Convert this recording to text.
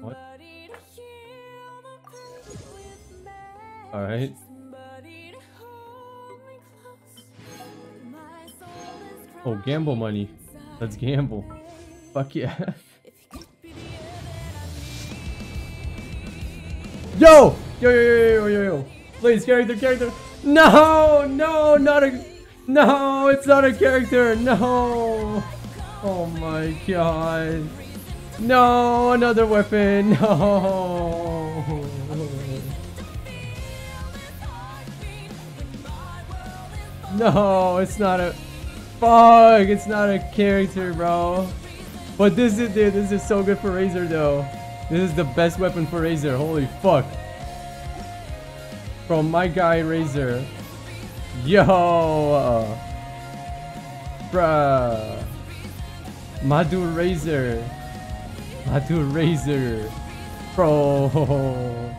What? Alright. Oh, gamble money. Let's gamble. Fuck yeah. Yo! Yo, yo, yo, yo, yo, yo. Please, character, character. No, no, not a... No, it's not a character. No. Oh my god. No, another weapon. No. No, it's not a... Fuck, it's not a character, bro. But this is, dude, this is so good for Razor, though. This is the best weapon for Razor. Holy fuck. From my guy, Razor. Yo! Uh, bruh. Madhu Razor. Madhu Razor. Bro.